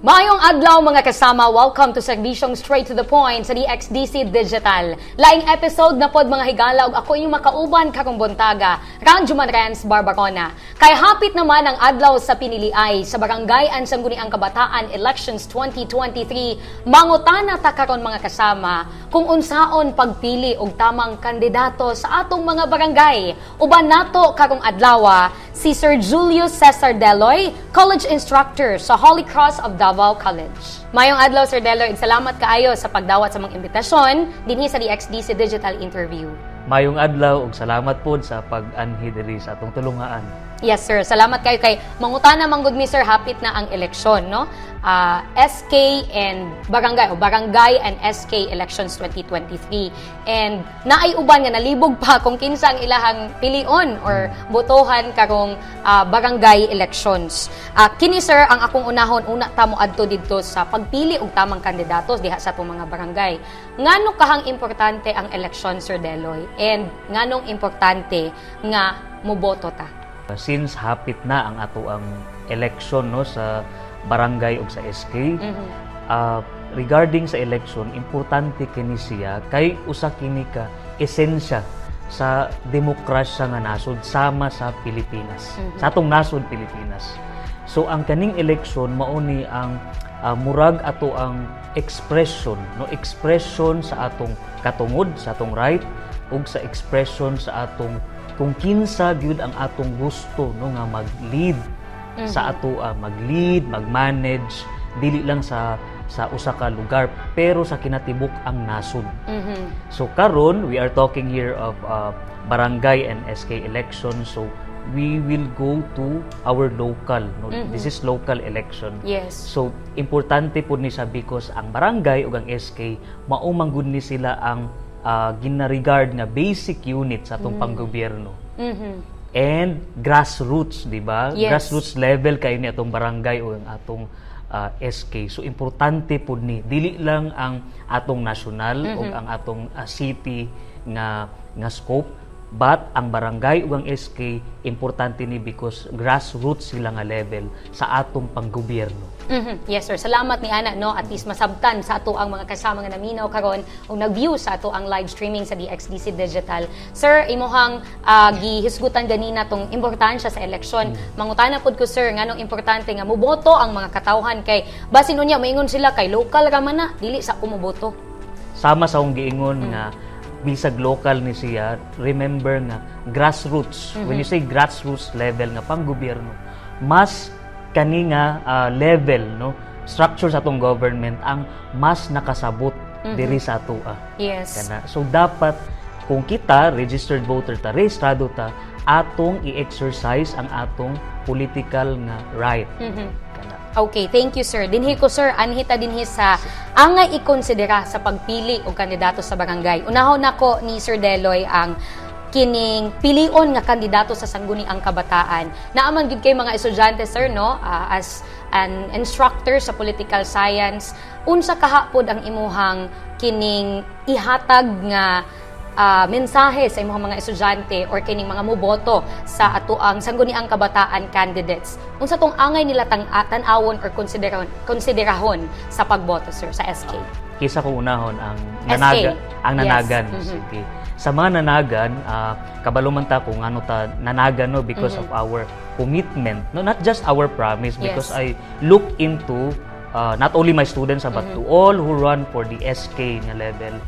Mayong adlaw mga kasama, welcome to Serbisyong Straight to the Point sa DXDC Digital. Laing episode na pod mga higala ug ako inyong makauban karong buntaga, Ranjo Manrens Barbarona. Kay hapit naman ang adlaw sa piniliay sa Barangay Ansangguniang Kabataan Elections 2023, mangutana ta karon mga kasama kung unsaon pagpili og tamang kandidato sa atong mga barangay. Uban nato karong adlaw si Sir Julius Cesar Deloy, college instructor sa Holy Cross of Davao College. Mayong adlaw Sir Deloy, salamat kaayo sa pagdawat sa mga imbitasyon dinhi sa DXDC Digital Interview. Mayong adlaw ug salamat pod sa pag-anhi diri sa atong tulungaan. Yes, sir. Salamat kayo kay mangutana manggod mi sir hapit na ang eleksyon, no? Uh, ah, SK and barangay o barangay and SK elections 2023. And naay uban nga nalibog pa kung kinsa ang ilahang pilion or botohan karong uh, barangay elections. Uh, kini sir ang akong unahon una ta mo adto didto sa pagpili og tamang kandidato diha sa atong mga barangay. Ngano kahang importante ang eleksyon sir Deloy and nganong importante nga moboto ta? Since hapit na ang ato ang election no sa barangay ug sa SK mm-hmm. uh, regarding sa election importante kini siya kay usa kini ka esensya sa demokrasya nga nasod sama sa Pilipinas mm-hmm. sa atong nasod Pilipinas so ang kaning election mao ni ang uh, murag ato ang expression no expression sa atong katungod sa atong right ug sa expression sa atong kung kinsa gyud ang atong gusto no nga mag-lead mm-hmm. sa ato uh, mag-lead, mag-manage dili lang sa sa usa ka lugar pero sa kinatibuk ang nasod. Mm-hmm. So karon we are talking here of uh, barangay and SK election so we will go to our local no mm-hmm. this is local election yes so importante po ni sa because ang barangay ug ang SK mao manggud ni sila ang uh, gina-regard nga basic unit sa atong mm. panggobyerno. Mm-hmm. And grassroots, di ba? Yes. Grassroots level kayo ni atong barangay o ang atong uh, ah, SK. So importante po ni dili lang ang atong national mm-hmm. o ang atong uh, city nga nga scope but ang barangay ug ang SK importante ni because grassroots sila nga level sa atong panggobyerno. Mm-hmm. Yes sir, salamat ni Ana no at least masabtan sa ato ang mga kasama nga naminaw karon ug nag-view sa ato ang live streaming sa DXDC Digital. Sir, imuhang uh, gihisgutan ganina tong importansya sa eleksyon. Mm-hmm. Mangutana pud ko sir nganong importante nga moboto ang mga katawhan kay basin unya maingon sila kay local ra man na dili sa kumuboto. Sama sa akong giingon mm-hmm. nga bisag local ni siya, remember nga grassroots. Mm-hmm. When you say grassroots level nga pang gobyerno, mas kani nga uh, level no structure sa atong government ang mas nakasabot mm-hmm. diri sa ato ah. Yes. Kana. So dapat kung kita registered voter ta, rehistrado ta, atong i-exercise ang atong political nga right. Mm-hmm. Okay, thank you sir. Dinhi ko sir, anhita dinhi sa angay ikonsidera sa pagpili og kandidato sa barangay. Unahon nako ni Sir Deloy ang kining pilion nga kandidato sa sangguniang kabataan. Naaman gid kay mga estudyante sir no uh, as an instructor sa political science unsa kahapod ang imuhang kining ihatag nga uh, mensahe sa imong mga estudyante or kining mga moboto sa atoang sangguniang kabataan candidates unsa tong angay nila tang tan-awon or konsiderahon konsiderahon sa pagboto sir sa SK kisa ko unahon ang nanaga SK. ang nanagan yes. mm-hmm. sige sa mga nanagan, uh, kabaluman ta kung ano ta nanagan no because mm-hmm. of our commitment. No, not just our promise because yes. I look into uh, not only my students but mm-hmm. to all who run for the SK nga level.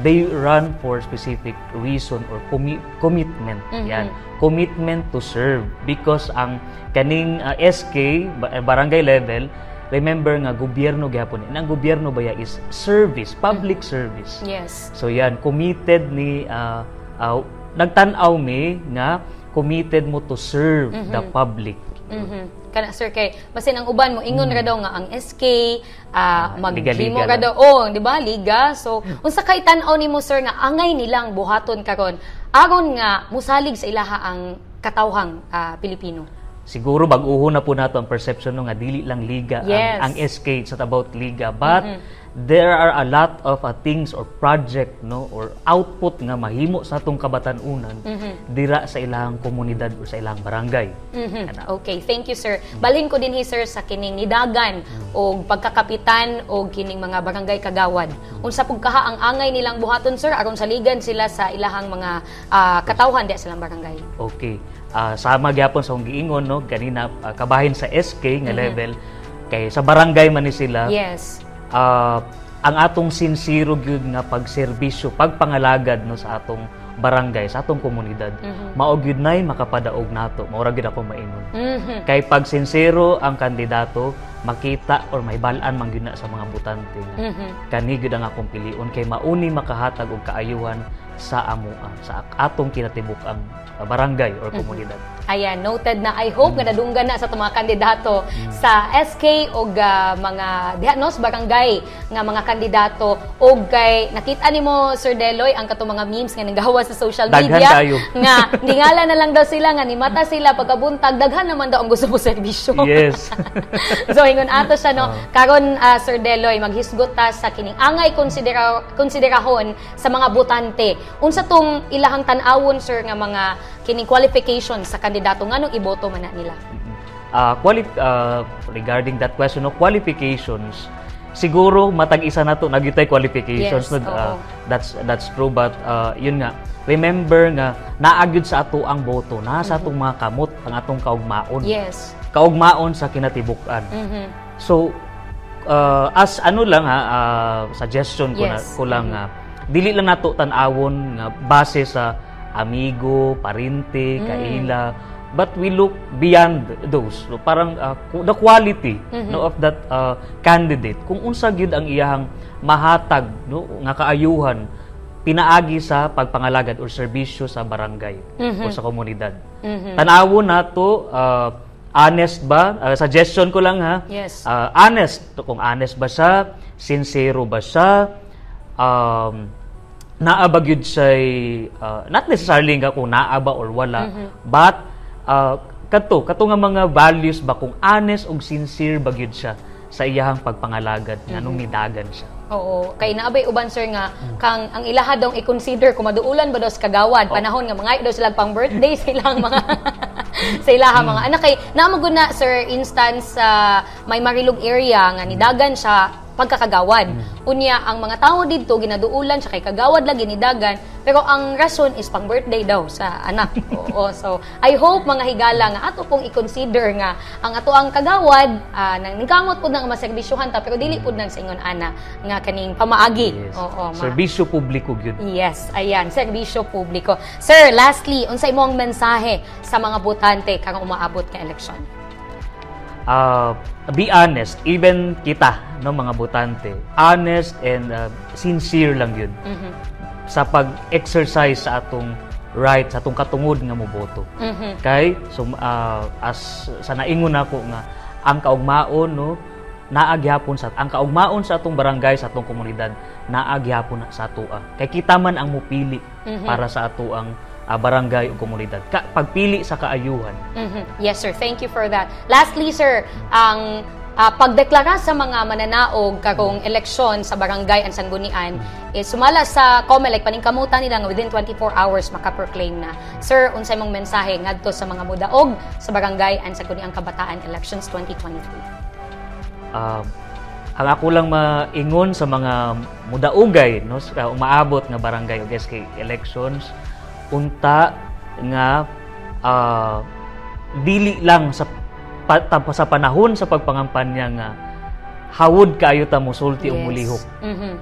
They run for specific reason or commi- commitment. Mm-hmm. Yan. Commitment to serve because ang kaning uh, SK barangay level remember nga gobyerno gyapon ang gobyerno baya is service public mm-hmm. service yes so yan committed ni uh, uh, nagtan-aw mi nga committed mo to serve mm-hmm. the public mm-hmm. kana sir kay basin ang uban mo ingon mm. ra daw nga ang SK uh, ah, maglimo ra daw oh di ba liga so unsa kay tan-aw nimo sir nga angay nilang buhaton karon aron nga musalig sa ilaha ang katawhang uh, Pilipino siguro bag-uho na po nato ang perception no nga dili lang liga yes. ang, ang SK it's not about liga but mm-hmm. There are a lot of uh, things or project no or output nga mahimo sa atong kabatan-unan dira sa ilang komunidad o sa ilang barangay. Mhm. Okay, thank you sir. Balhin ko din hi sir sa kining nidagan o pagkakapitan o kining mga barangay kagawad. Unsa pug kaha ang angay nilang buhaton sir aron saligan sila sa ilahang mga ah, katawhan di sa ilang barangay. Okay. Ah, sama gyapon sa giingon no kanina ah, kabahin sa SK nga level kay sa barangay man ni sila. Yes. Ah, ang atong sincero gyud nga pagserbisyo, pagpangalagad no sa atong barangay, sa atong komunidad. Mao gyud nay makapadaog nato. Mao gyud ako maingon. Mhm. Kay pag sincero ang kandidato, makita or may balaan man gyud na sa mga butante. Mhm. Kani gyud ang akong piliun kay mauni makahatag og kaayuhan sa amoa, sa atong kinatibuk-ang barangay or komunidad. Ayan, noted na. I hope nga nadunggan na sa mga kandidato sa SK o mga diha no, sa barangay nga mga kandidato o kay nakita nimo Sir Deloy ang katong mga memes nga nagawa sa social Daghan media kayo. nga ningala na lang daw sila nga ni mata sila pagkabuntag daghan naman daw ang gusto mo serbisyo. Yes. so ingon ato siya no karon ah, Sir Deloy maghisgot ta sa kining angay konsidera konsiderahon sa mga botante unsa tong ilahang tan-awon sir nga mga kining qualifications sa kandidato? Nganong iboto man na nila? Ah, quali- ah, regarding that question of qualifications, siguro matag isa na to nagyutay qualifications. Yes, no? Ah, oo. that's that's true but ah, yun nga remember nga naagyud sa ato ang boto. Na sa atong mga kamot ang atong kaugmaon. Yes. Kaugmaon sa kinatibuk-an. Mhm so ah, as ano lang ha ah, suggestion ko na Yes. ko lang nga dili lang nato tan-awon nga base sa amigo, parente, Mm. kaila. But we look beyond those. So, parang ku- the quality Mm-hmm. no of that ah, candidate. Kung unsa gyud ang iyahang mahatag no nga kaayuhan pinaagi sa pagpangalagad or serbisyo sa barangay o sa komunidad. Mhm. tanawon nato ah, honest ba? Ah, suggestion ko lang ha? Yes. Ah, honest. Kung honest ba siya sincero ba siya um, naa ba gyud siya'y, ah, not necessarily nga kung naa ba or wala but ah, kato kato nga mga values ba kung honest ug sincere ba gyud siya sa iyahang pagpangalagad nganong nidagan siya. Oo, kay naabay uban sir nga kang ang ilaha daw i-consider kung maduulan ba daw sa kagawad panahon nga mga daw silang pang birthday sa ilang mga sa ilaha mga anak. Kay naamagod na sir instance sa may Marilog area nga nidagan siya pagkakagawad. Unya ang mga tao didto ginaduulan siya kay kagawad lagi nidagan pero ang rason is pang birthday daw sa anak. Oo, so I hope mga higala nga ato pong i-consider nga ang ato ang kagawad uh, nang ningkamot pud nga maserbisyuhan ta pero dili pud nang sa ingon ana nga kaning pamaagi. Yes. Oo, ma- serbisyo publiko gyud Yes, ayan, serbisyo publiko. Sir, lastly, unsa imong mensahe sa mga botante karong umaabot nga eleksyon? Uh, be honest, even kita, no, mga botante, honest and uh, sincere lang yun Mhm. sa pag-exercise sa atong right, sa atong katungod nga moboto. Mhm. Kay, so, uh, as sa naingon ako nga, ang kaugmaon, no, naagyapon sa ang kaugmaon sa atong barangay sa atong komunidad naagyapon na sa atoa kay kita man ang mupili para sa ato ang ah, barangay o komunidad ka, pagpili sa kaayuhan Mhm. Yes, sir. Thank you for that. Lastly, sir, ang ah, pagdeklara sa mga mananaog karong eleksyon sa barangay ang Sanggunian is sumala sa COMELEC paningkamutan nila nga within 24 hours makaproclaim na. Sir, unsay mong mensahe ngadto sa mga mudaog sa barangay ang Sangguniang Kabataan Elections 2023? Ah, ang ako lang maingon sa mga mudaugay no sa umaabot nga barangay ug SK elections unta nga ah, dili lang sa pa, sa panahon sa pagpangampanya nga hawod kaayo ta mosulti og mulihok Mhm.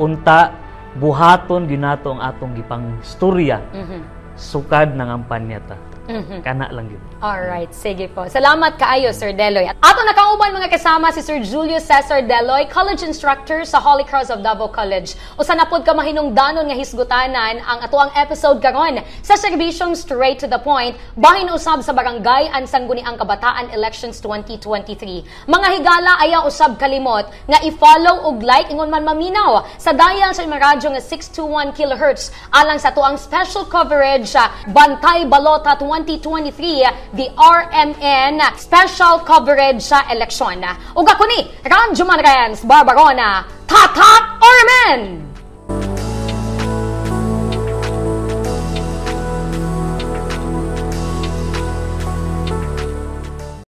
unta buhaton ginato ang atong gipang istorya Mhm. sukad ng ampanya ta Mhm. kana lang yun Alright, sige po. Salamat kaayo, Sir Deloy. At ato nakauban mga kasama si Sir Julius Cesar Deloy, college instructor sa Holy Cross of Davao College. Usa na pod ka mahinungdanon nga hisgutanan ang ato ang episode karon sa serbisyong straight to the point, bahin usab sa barangay ang Sangguniang Kabataan Elections 2023. Mga higala ayaw usab kalimot nga i-follow ug like ingon man maminaw sa dial sa radyo nga 621 kHz alang sa tuang special coverage sa Bantay Balota 2023 the RMN special coverage sa eleksyon. Ug ako ni Ranjo Manrens Barbarona Tatak or men?